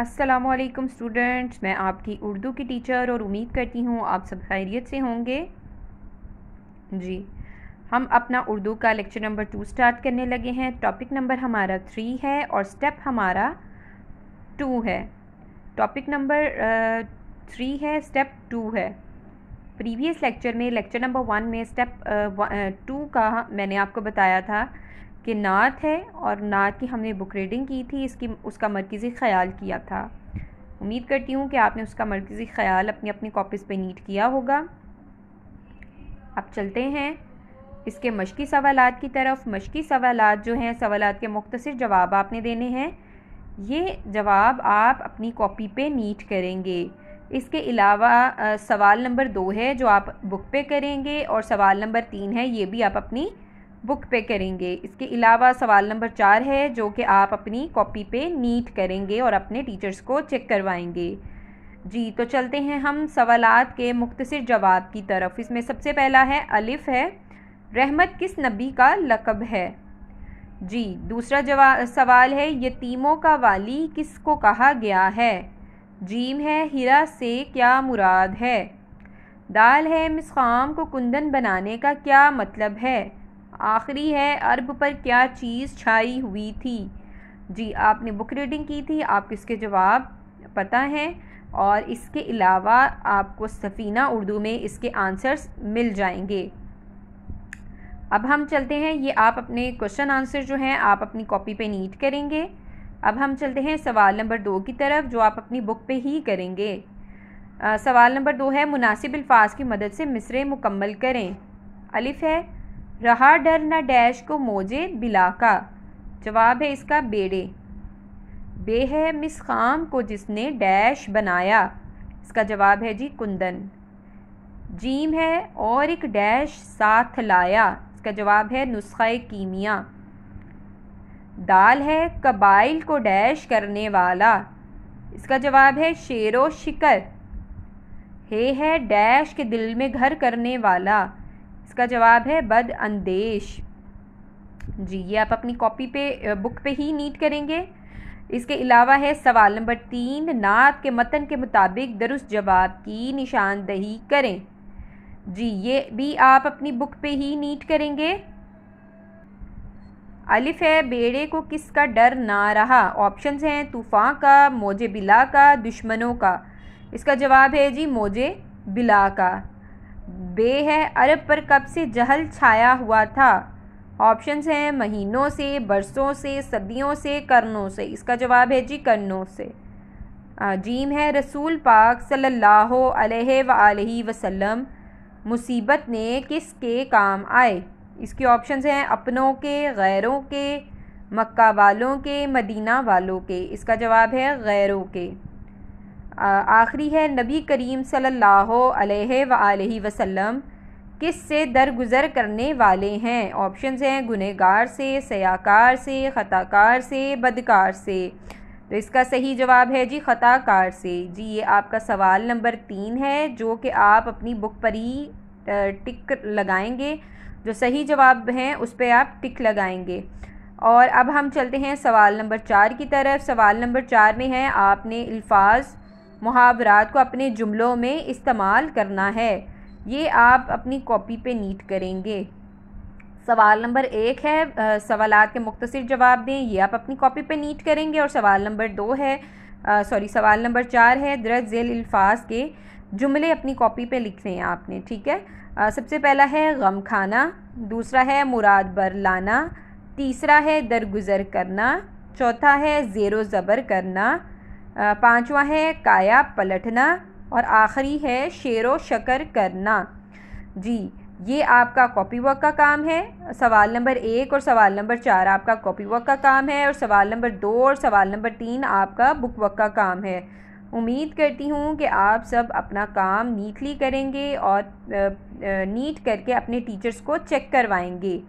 असलकम स्टूडेंट्स मैं आपकी उर्दू की टीचर और उम्मीद करती हूँ आप सब खैरियत से होंगे। जी, हम अपना उर्दू का लेक्चर नंबर टू स्टार्ट करने लगे हैं। टॉपिक नंबर हमारा थ्री है और स्टेप हमारा टू है। टॉपिक नंबर थ्री है स्टेप टू है। प्रीवियस लेक्चर में लेक्चर नंबर वन में स्टेप टू का मैंने आपको बताया था कि नात है और नात की हमने बुक रीडिंग की थी, इसकी, उसका मरकज़ी ख्याल किया था। उम्मीद करती हूँ कि आपने उसका मरकज़ी ख्याल अपनी अपनी कॉपीज़ पे नीट किया होगा। अब चलते हैं इसके मशक़ी सवाल की तरफ़। मशक़ी सवाल जो हैं सवाल के मुख्तर जवाब आपने देने हैं। ये जवाब आप अपनी कॉपी पे नीट करेंगे। इसके अलावा सवाल नंबर दो है जो आप बुक पे करेंगे और सवाल नंबर तीन है, ये भी आप अपनी बुक पे करेंगे। इसके अलावा सवाल नंबर चार है, जो कि आप अपनी कॉपी पे नीट करेंगे और अपने टीचर्स को चेक करवाएँगे। जी तो चलते हैं हम सवालात के मुख्तर जवाब की तरफ़। इसमें सबसे पहला है, अलिफ़ है, रहमत किस नबी का लकब है? जी, दूसरा जवाब सवाल है, यतीमों का वाली किसको कहा गया है? जीम है, हीरा से क्या मुराद है? दाल है मिसकाम को कुंदन बनाने का क्या मतलब है? आखिरी है अरब पर क्या चीज़ छाई हुई थी? जी आपने बुक रीडिंग की थी आपको इसके जवाब? पता हैं। और इसके अलावा आपको सफ़ीना उर्दू में इसके आंसर्स मिल जाएँगे। अब हम चलते हैं ये आप अपने क्वेश्चन आंसर जो हैं आप अपनी कॉपी पे नीट करेंगे। अब हम चलते हैं सवाल नंबर दो की तरफ़ जो आप अपनी बुक पे ही करेंगे। आ, सवाल नंबर दो है मुनासिब अल्फाज की मदद से मिसरे मुकम्मल करें। अलिफ़ है रहा डर न डैश को मोजे बिला का जवाब है इसका बेड़े। बे है मिस खाम को जिसने डैश बनाया। इसका जवाब है जी कुंदन। जीम है और एक डैश साथ लाया। इसका जवाब है नुस्खा कीमिया। दाल है कबाइल को डैश करने वाला। इसका जवाब है शेर व शिकर। हे है डैश के दिल में घर करने वाला। इसका जवाब है बद अंदेश। जी, ये आप अपनी कॉपी पे बुक पे ही नीट करेंगे। इसके अलावा है सवाल नंबर तीन, नात के मतन के मुताबिक दरुस्त जवाब की निशानदही करें। जी, ये भी आप अपनी बुक पे ही नीट करेंगे। अलिफ है, बेड़े को किसका डर ना रहा? ऑप्शंस हैं तूफ़ान का, मोजे बिला का, दुश्मनों का। इसका जवाब है जी, मोजे बिला का। बे है अरब पर कब से जहल छाया हुआ था? ऑप्शंस हैं, महीनों से, बरसों से, सदियों से, करनों से। इसका जवाब है जी, करनों से। जीम है, रसूल पाक सल्लल्लाहु अलैहि वसल्लम। मुसीबत ने किसके काम आए? इसके ऑप्शंस हैं, अपनों के, गैरों के, मक्का वालों के, मदीना वालों के। इसका जवाब है, गैरों के। आखिरी है, नबी करीम सल्लल्लाहु अलैहि वसल्लम, किस से दरगुज़र करने वाले हैं? ऑप्शंस हैं, गुनहगार से, सयाकार से, ख़ताकार से, बदकार से। तो इसका सही जवाब है जी, ख़ताकार से। जी, ये आपका सवाल नंबर तीन है, जो कि आप अपनी बुक पर ही टिक लगाएँगे। जो सही जवाब हैं, उस पर आप टिक लगाएँगे। और अब हम चलते हैं सवाल नंबर चार की तरफ़। सवाल नंबर चार में है, आपने अल्फाज मुहावरात को अपने जुमलों में इस्तेमाल करना है। ये आप अपनी कॉपी पे नीट करेंगे। सवाल नंबर एक है सवाल के मुख्तर जवाब दें। ये आप अपनी कॉपी पे नीट करेंगे और सवाल नंबर दो है सॉरी सवाल नंबर चार है दरज झेल अल्फाज के जुमले अपनी कॉपी पे लिख रहे हैं आपने ठीक है? आ, सबसे पहला है गम खाना दूसरा है मुराद बर लाना तीसरा है दरगुज़र करना चौथा है ज़ेरो ज़बर करना पांचवा है काया पलटना और आखिरी है शेरो शकर करना। जी, ये आपका कॉपी वर्क का काम है। सवाल नंबर एक और सवाल नंबर चार आपका कॉपी वर्क का काम है और सवाल नंबर दो और सवाल नंबर तीन आपका बुक वर्क का काम है। उम्मीद करती हूँ कि आप सब अपना काम नीटली करेंगे और नीट करके अपने टीचर्स को चेक करवाएँगे।